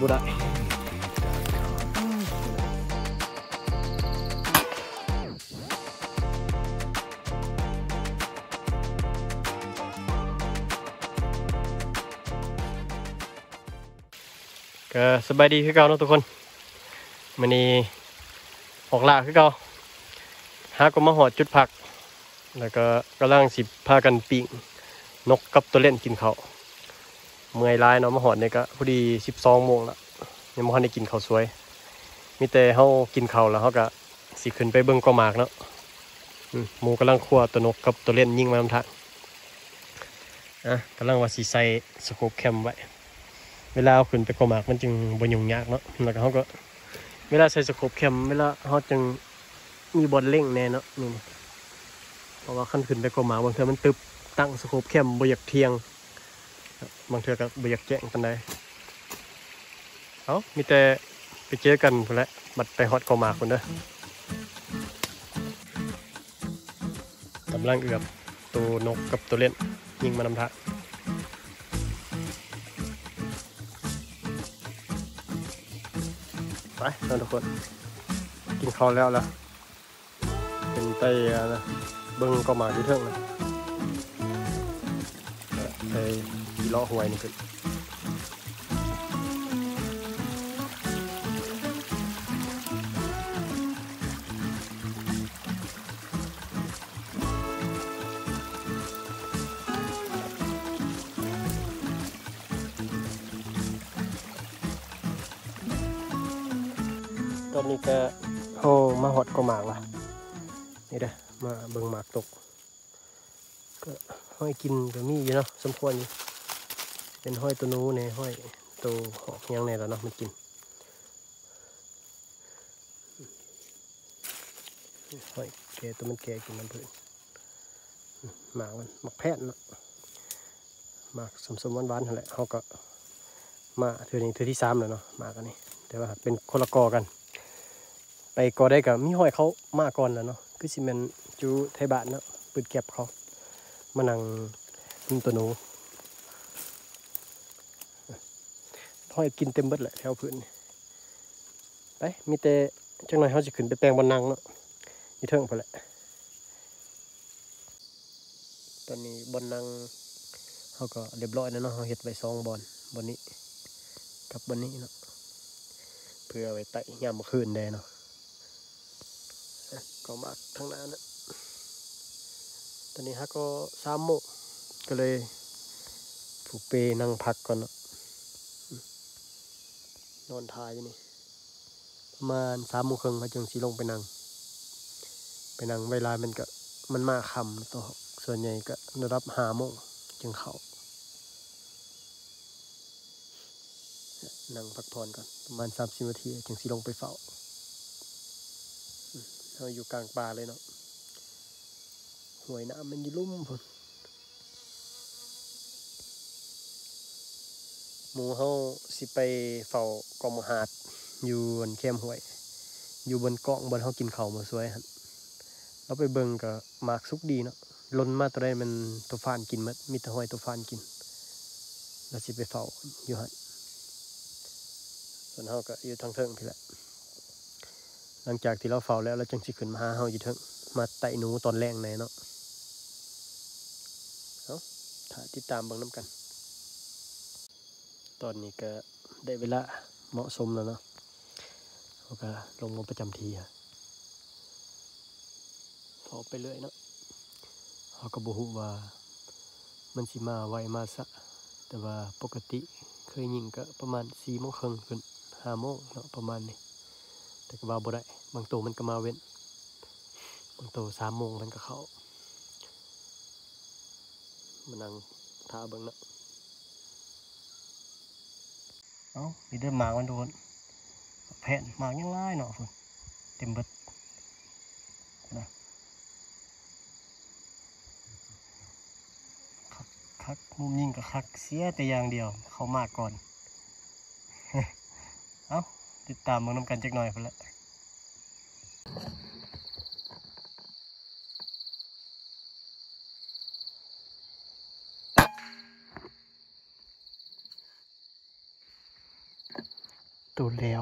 บ่ได้ก็สบายดีคือเก่าเนาะทุกคนมื้อนี้ออกล่าคือเก่าหาก็มาหอดจุดพัก แล้วก็กำลังสิพากันปิงนกกับตัวเล่นกินเขา เมื่อยร้ายเนาะมาหอดเนี่ยก็พอดีสิบสองโมงละยังไม่ทันได้กินข้าวสวย มีแต่เขากินข้าวแล้วเขาก็สิขึ้นไปเบิ้งกอหมากเนาะหมูกำลังคั่วตัวนกกับตัวเล่นยิงมาทำทางอะกำลังว่าสีใส่สโคปแคมไว้เวลาเอาขึ้นไปกอหมากมันจึงบรยุ่งยากเนาะแล้วก็เขาก็เวลาใส่สโคปแคมเวลาเขาจึงมีบอลเล่งแน่เนาะนี่เพราะว่าขั้นขึ้นไปกว่าหมาบางทือมันตึบตั้งสโคปเข้มบอยากเทียง บางเทือก็บอยากแจ้งปันใดเอามีแต่ไปเจอกันพุ่นแหละบัดไปฮอตกว่าหมาคนเด้อกำลังเอือบตัวนกกับตัวเล่น ยิงมานำทางไปทุกคน กินข้าวแล้วแล้วเป็นไตะนะเบิ้งก็มาที่เทิงนะไอ้ ยีล้อหวยนี่คือตอนนี้ก็โอ้มาหดก็หมากว่ะนี่เด้อมาเบิ่งหมากตก ก็ห้อยกินก็มีอยู่เนาะสมควรอยู่ เป็นห้อยตัวนู้เนห้อยตัวหอกยังเนี่ยแล้วเนาะมันกินห้อยแกตัวมันแกกินน้ำผึ้งหมากมันหมากแพทย์เนาะหมากสมสมๆหวานๆนั่นแหละเขาก็มาเทือนี้เทือที่สามแล้วเนาะหมากันนี้แต่ว่าเป็นคนละกอกัน ไปกอได้กับมีห้อยเขามาก่อนแล้วเนาะคือสิมันจูไทยบ้านเนาะปืดเก็บเขามานั่งตัวนู้ ห้อยกินเต็มเบิดแหละแถวพื้นไปมีแต่จังหน่อยเขาจะขึ้นไปแปลงบนนังเนาะมีเทิงพอแหละตอนนี้บนนังเขาก็เรียบร้อยแล้วเนาะเขาเฮ็ดไว้สองบอลบนนี้กับบนนี้เนาะเพื่อไว้ไต่ยามมื้อคืนได้เนาะก็มาทั้งนั้นนะตอนนี้ฮะก็สามโมก็เลยผูกเปนั่งพักก่อนเนาะ นอนทายอยู่นี่ ประมาณสามโมงครึ่งเขาจึงสีลงไปนั่ง ไปนั่งเวลามันก็มันมาคำตัวส่วนใหญ่ก็รับหาโมงจึงเขานั่งพักผ่อนก่อนประมาณสามสิบนาทีจึงสีลงไปเฝ้าเราอยู่กลางป่าเลยเนาะหวยน้ำมันอยู่ลุ่มพุ่น หมูเฮาสิไปเฝ้ากองมหาดอยู่บนแคมห้วย อยู่บนเกาะบนเฮากินเขามาสวยหั่นเราไปเบิ่งก็หมากสุกดีเนาะลนมาตัวใดมันตัวฟานกินมัดมีแต่ห้อยตัวฟานกินเราสิไปเฝ้าอยู่หั่นส่วนเฮาก็อยู่ทางเทิงพี่แหละ หลังจากที่เราเฝ้าแล้วเราจึงสิขึ้นมาหาเฮาอยู่เถิงมาไต่หนูตอนแรกในเนาะเอาถ้าติดตามเบิ่งน้ำกัน ตอนนี้ก็ได้เวลาเหมาะสมแล้วเนาะเขาก็ลงมาประจำทีอะเฝ้าไปเรื่อยเนาะเขาก็บ่ฮู้ว่ามันสิมาไวมาสะ แต่ว่าปกติเคยยิงก็ประมาณ4โมงครึ่งขึ้น5โมงเนาะประมาณนี้ แต่ก็ว่าบ่ได้บางตัวมันก็มาเว้น บางตัวสามโมงมันก็เข้ามานั่งท่าเบิ่งเนาะ เอามีเดินหมากมันโดนแผ่นหมากยังไล่เนาะพุ่นเต็มเบิดนะคักคักมุมยิงก็คักเสียแต่อย่างเดียว เขามากก่อน เอ้าติดตามเมืองน้ำกันจักหน่อยพุ่นละ ตัวแล้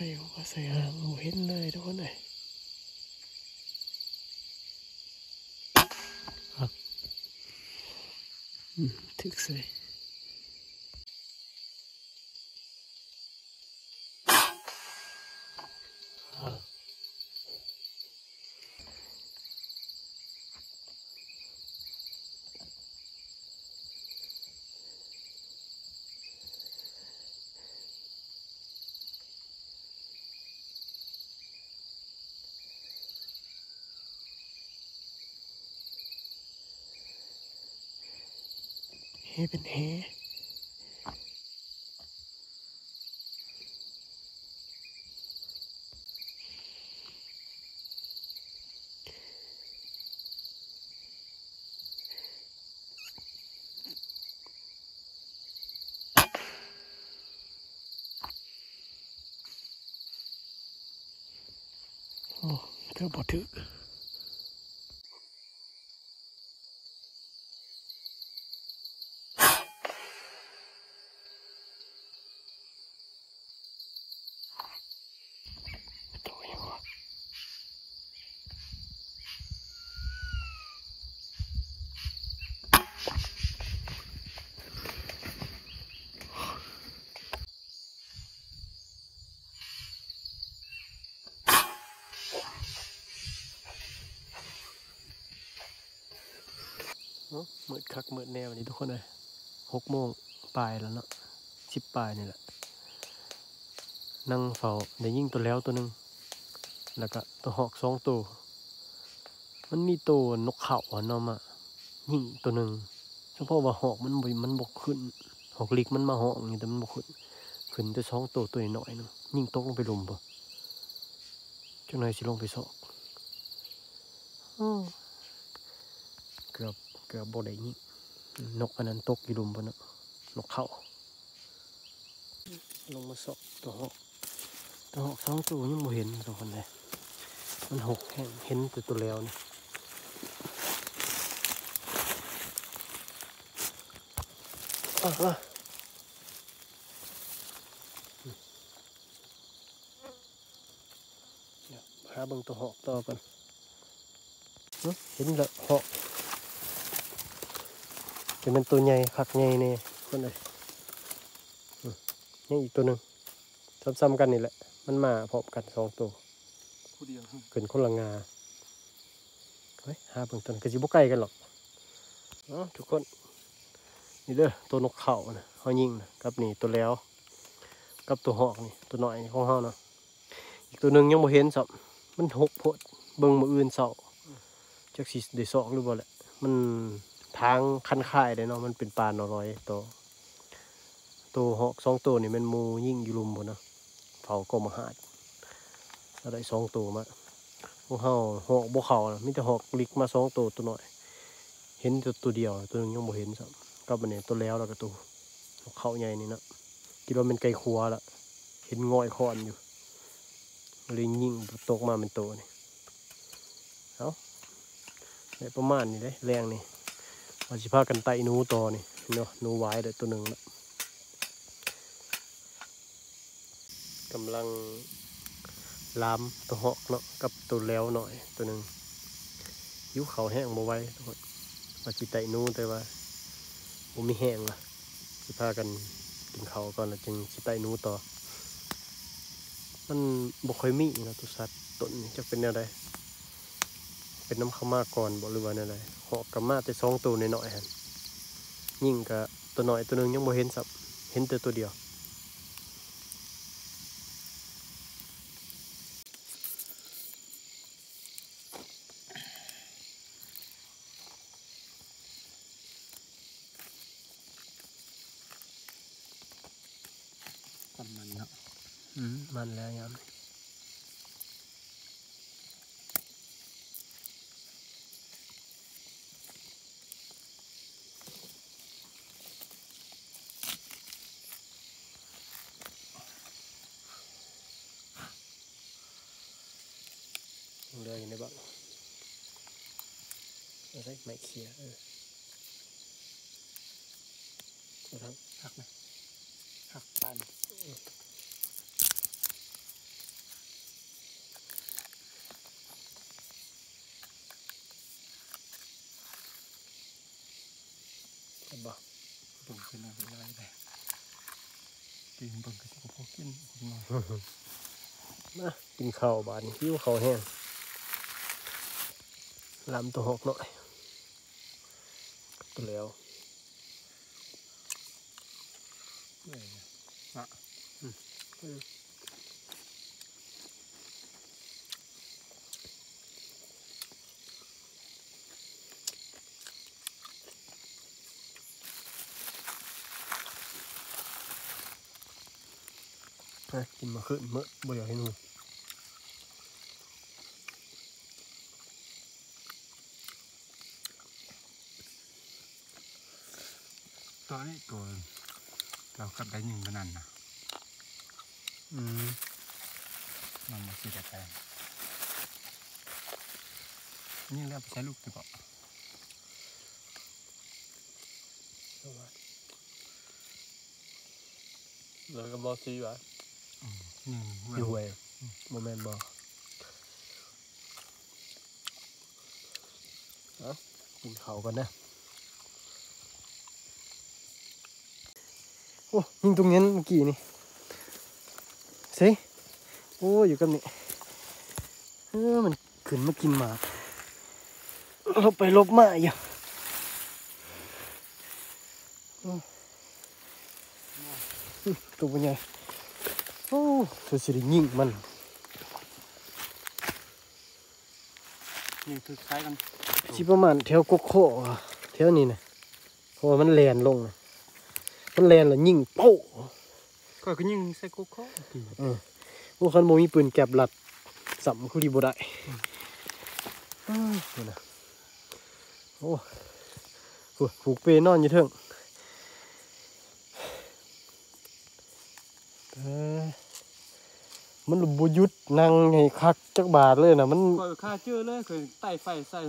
วนะทุกคนจักใส่ว่าใส่หางบ่เห็นเลยทุกคนเลยครับอืมถึกใส่เฮเป็นเฮโอ้เกือบบ่ถึก ตัวยังวะเนาะ มืดคักมืดแนวนี้ทุกคนเลยหกโมงปลายแล้วเนาะสิบปลายนี่แหละ นั่งเฝ้าได้ยิ่งตัวแล้วตัวหนึ่งแล้วก็ตัวหอกสองตัว มันมีตัวนกเขาอะนาะมายิ่งตัวหนึ่งเฉพาะว่าหอกมันบมันบกขึ้น หอกลิกมันมาหอกอย่างนี้แต่มันบกขึ้น ขึ้นแต่สองตัวตัวน้อยนึงยิ่งตกลงไปลุมบ่จังไหนสิลงไปสอกอ้อเกือบ เกือบบ่ได้ยิ่งนกอันนั้นตกอยู่ลุมบ่เนาะนกเขาลงมาสอกตัวหอกตัวหกสองตัวยังบ่เห็นสองคนเลยมันหกแห้งเห็นแต่ตัวแล้วนี่อะอะเดี๋ยหาเบิ่งตัวหอกต่อกันเห็นละหอก จะเป็นตัวใหญ่คักใหญ่เนี่ยคนเลยอืมยังอีกตัวหนึ่งซ้ำๆกันนี่แหละ มันมาพร้อมกันสองตัวผู้เดียวเกินคนละงาเฮ้ยหาเบิ่งต้นก็สิบ่ใกล้กันหรอกเนาะทุกคนนี่เด้อตัวนกเขานะเฮายิงนะกับนี่ตัวแล้ว กับตัวหอกนี่ตัวน้อยนี่ของเฮาเนาะอีกตัวหนึงยังบ่เห็นสับมันหกโพดเบิ่งมื้ออื่นเช้าจักสิได้ซอกหรือบ่แหละมัน ทางคันค่ายได้เนาะมันเป็นปลาหนอร้อยตัวตัวหอกสองตัวนี่มันมูยิ่งอยู่ลุมพุ่นเนาะเฝ้ากรมาหารเราได้สองตัวมาพวกเฮาหอกบ่เขานะมีแต่หอกลิกมาสองตัวตัวหน้อย เห็นตัวตัวเดียวตัวหนึงยังบ่เห็นซ้ำกับอันนี้ตัวแล้วแล้วก็ตัวเขาใหญ่นี่นะคิดว่าเป็นไก่ครัวละเห็นง่อยคอนอยู่เลยยิ่งตกมาเป็นตัวนี่เอาได้ประมาณนี้เลยแรงนี่ ว่าสิพากันไต่หนูต่อนี่เนาะหนูไว้เด้ตัวหนึ่งละกำลังลามตัวหอกเนาะกับตัวแล้วหน่อยตัวหนึ่งยิ้วเขาแห้งบ่ไว้ทุกคนว่าจิไตหนูแต่ว่าบ่มีแห้งละสิพากันกินเขาก่อนแล้วจึงสิไตหนูต่อ มันบ่ค่อยมีนะตัวสัตว์ต้นนี่จะเป็นแนวใด เป็นน้ำข้ามาก่อนบ่หรือว่าอะไรเหอกกับมาแต่สองตัวน้อยๆหั่นยิ่งกับตัวหน่อยตัวหนึงยังบ่เห็นสับเห็นแต่ตัวเดียว ความมันเนาะ อืมมันแล้วยาม ยังเหลืออยู่ในบ้างอะไรไม่เคลียร์เออเอาทั้งหักไหมหักตันเห็นบ่เบิ่งขึ้นมาเป็นไรไปกินเบิ่งก็สิพอกินคุณหมอมากินข้าวบาดนหิวข้าวแห้ง ลำตัวหกหน่อยก็แล้วเอ้ยอะ นะกินมาขึ้นเมื่อบ่อยากให้หนู ตัวนี้ตัวเรากลับได้หนึ่งขนาดนะอืมมันมาสิแต่แปลงนี่เรียกไปใช้ลูกดีกว่าแล้วก็บอซีวะอืมหนึ่งอเว้ยู่ยห่วยโมเมนต์บอเอากินข้าวกันนะ โอ้ยิงตรงนี้เมื่อกี้นี่สิโอ้อยู่กับนี่เออมันขึ้นมากินหมากลบไปลบมาอยู่อืมอืมตัวเป็นไงโอ้เธอสิได้ยิงมันนี่คือคล้ายกันสิประมาณแถวกกโคอะแถวนี้นะเพราะว่ามันแลนลงนะ มันแลนแล้วยิงโป๊ะก็ก็ยิงใส่กุ๊กเขาดีพวกคันโมมีปืนแก็บหลัดสัมคุรีบ่ได้อ้าวนี่นะโอ้โหผูกเปนอนอยู่เถิงเอ้อมันหลุบยุดนั่งให้คักจักบาทเลยนะมันก็ฆ่าเจอเลยเคยไต่ไฟใส่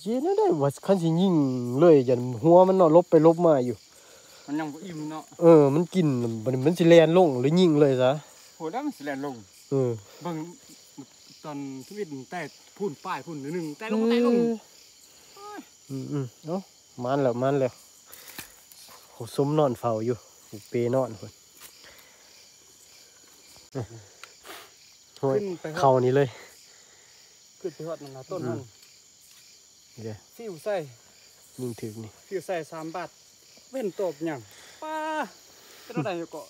เย็นได้ว่าคันสิยิงเลยยันหัวมันเนาะลบไปลบมาอยู่ มันยังบ่อิ่มเนาะเออ มันกินมันมันสิแลนลงหรือยิงเลยซะโหด้มันสิแลนลงเออเบิ่งตอนทวิตแต่พูนป้ายพูนหนึ่งแต่ลงแต่ลงอืมอืมเนาะมันแล้วมันแล้วโหสมนอนเฝ้าอยู่ผูกเปนอนคนโอ้ยขึ้นไปฮอดเข่านี้เลยขึ้นไปฮอดนั่นนะต้นนั่นนี่เลยฟิวใส่ยิงถึกนี่ฟิวใส่สามบาท เว้นตบหยังป้าเป็นอะไรอยู่เกาะ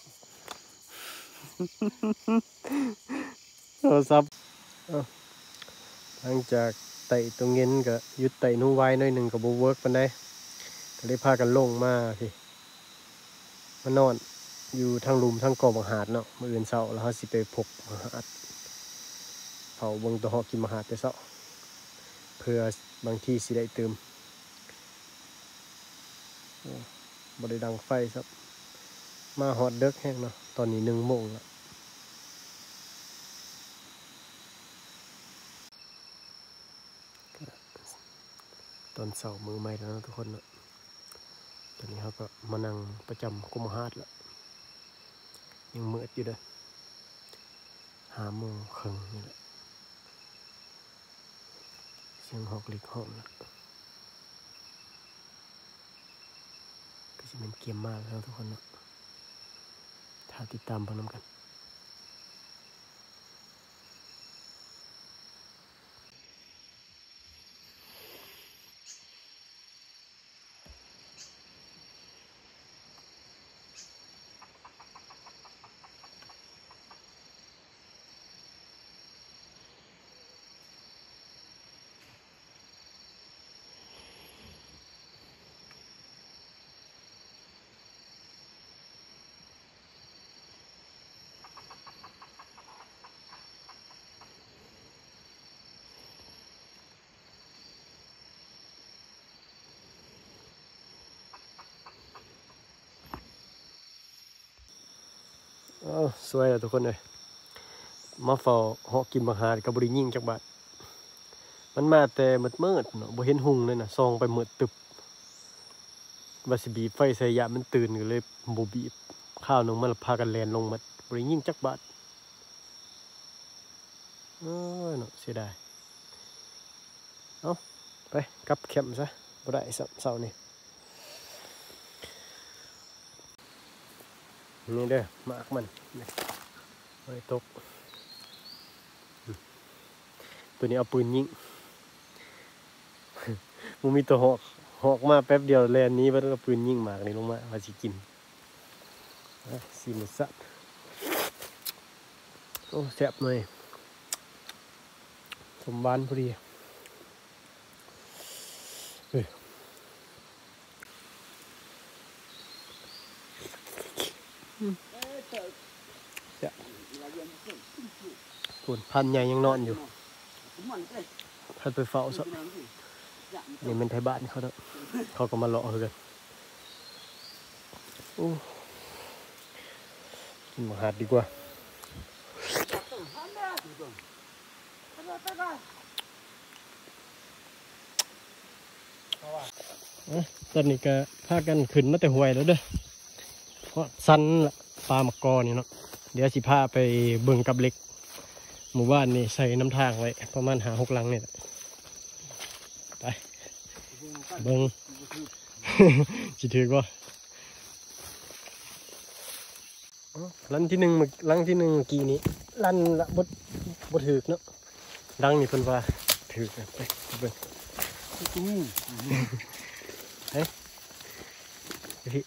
โทรศัพท์เอ้าหลังจากไต่ตรงเงินก็หยุดไต่นู่ไว้หน่อยหนึ่งกับโบเวิร์กปันได้ก็เลยพากันลงมาพี่มานอนอยู่ทางหลุมทางกอบังหาดเนาะมื่ออื่นเช้าแล้วเขาสิไปพกบังหาดเผาเบิงตัวหอกินบังหาดแต่เช้าเพื่อบางทีสิได้เติมโอ้ บริดังไฟซับ มาฮอตเด็กแห้งเนาะตอนนี้หนึ่งโมงแล้วตอนเสาร์มือใหม่แล้วนะทุกคนเนาะตอนนี้เขาก็มานั่งประจำกุมหาดแล้ว ยังมืดอยู่เด้อหาโมงครึ่งนี่แหละเสียงหอกหลีกห้องแล้ว ก็จะเป็นเกมมากแล้วทุกคนนะถ้าติดตามพร้ำกัน อ้าวสวยแล้วทุกคนเลยมาเฝ้าหอกินมาหากับบริยิ่งจักบาทมันมาแต่มืดมืดเนาะบ่เห็นหุงเลยนะซองไปมืดตึบวาสิบีไฟใส่ยามันตื่นก็เลยบ่บีบข้าวหนึงมันละพากันแลนลงมัดบริยิ่งจักบาทโอ้ยเนาะเสียดายเอาไปกลับแคมป์ซะบ่ได้เสาเสาร์นี่ นี่เด้อมากมันนี่ไว้ตก ตัวนี้เอาปืนยิงมูมีตัวหอกหอกมาแป๊บเดียวแลนนี้ว่าเอาปืนยิงมากนี่ลงมาว่าสิกินอะสีหมุสัตว์โอ้แซ่บหน่อยสมบานพอดี ส่วนพันใหญ่ยังนอนอยู่พันไปเฝ้าซะนี่เป็นไทยบ้านเขาเนาะเขาก็มาเลาะเฮากันโอ้กินหมาหาดดีกว่าตอนนี้ก็พากันขึ้นมาแต่ห้วยแล้วเด้อเพราะสันละปลามะกอนี่เนาะเดี๋ยวสิพาไปเบิ่งกับเล็ก หมู่บ้านนี่ใส่น้ำทางไว้ ประมาณหาหกหลังนี่แหละไป เบิ่งสิถือว่าลันที่หนึ่งเมื่อลังที่หนึ่งเมื่อกี้นี้ลันละบดบดถือกเนาะดังนี่เพิ่นว่าถือกนะไปเบิ่งอืมพี่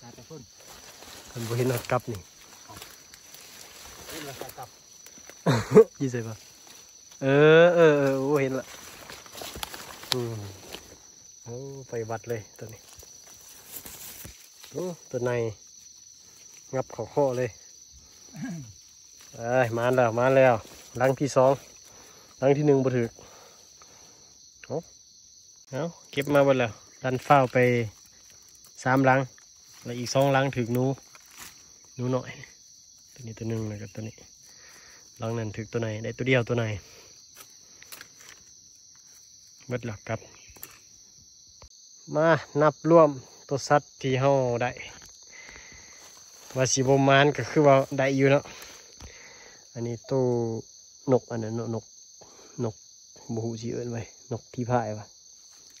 ตาตะพุ่นเพิ่นบ่เห็นฮอดกลับนี่เล่นราคากลับ ยี่สิบป่ะเออเออเออโอ้เห็นละอืมโอ้ไปวัดเลยตัวนี้โอ้ตัวในงับเขอข้อเลยเอ้ยมาแล้วมาแล้วลังที่สองลังที่หนึ่งบ่ถึกเอาเอาเก็บมาหมดแล้วดันเฝ้าไปสามลังแล้วอีกสองลังถึกนูนูหน่อยตัวนี้ตัวหนึ่งแล้วก็ตัวนี้ หลังนั้นถึกตัวไหนได้ตัวเดียวตัวไหนเบิดหลักครับ มานับรวมตัวสัตว์ที่เฮาได้ว่าสีบมานก็คือว่าได้อยู่เนาะอันนี้ตัวนกอันนั้นนาะนกนกบูหูสีเอินไว้นกที่พายวะ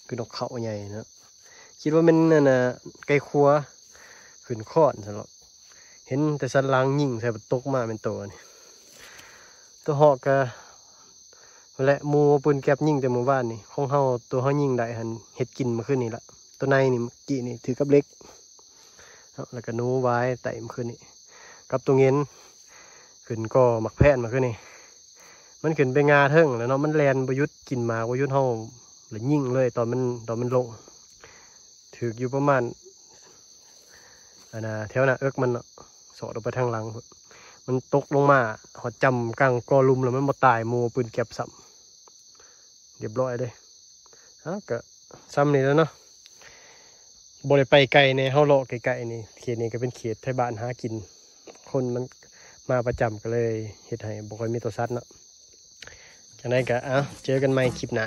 คือนกเขาใหญ่นะคิดว่ามันนั่นนะไก่ครัวขึ้นคอนสำหรับเห็นแต่สันลังยิ่งใส่ตกมาเป็นตัวนี่ ตัวหอกกะและมูปืนแก๊บยิงแต่หมู่บ้านนี่ของเฮาตัวเฮายิงได้หันเห็ดกินมาขึ้นนี่ละตัวในนี่กี้นี่ถือกับเล็กแล้วก็นูไว้ไต่มาขึ้นนี่กับตัวเงินขึ้นก็หมักแพนมาขึ้นนี่มันขึ้นไปงาเทิงแล้วเนาะมันแลนประยุทธ์กินมาประยุทธ์เฮาแล้วยิงเลยตอนมันตอนมันลงถืออยู่ประมาณอันนะแถวน่ะเอิกมันเนาะสอดออกไปทางหลัง มันตกลงมาหอดจำกลางกอลุมแล้วมันมาตายโมปืนเก็บสัมเรียบร้อยเลยฮะก็ซ้ำนี่แล้วเนาะบริไปไกลในเฮาเลาะไกลๆนี่เขตนี้ก็เป็นเขตไทยบ้านหากิน คนมันมาประจำก็เลยเฮ็ดให้บ่ค่อยมีตัวสัตว์เนาะจังไดก็เอาเจอกันใหม่คลิปหน้า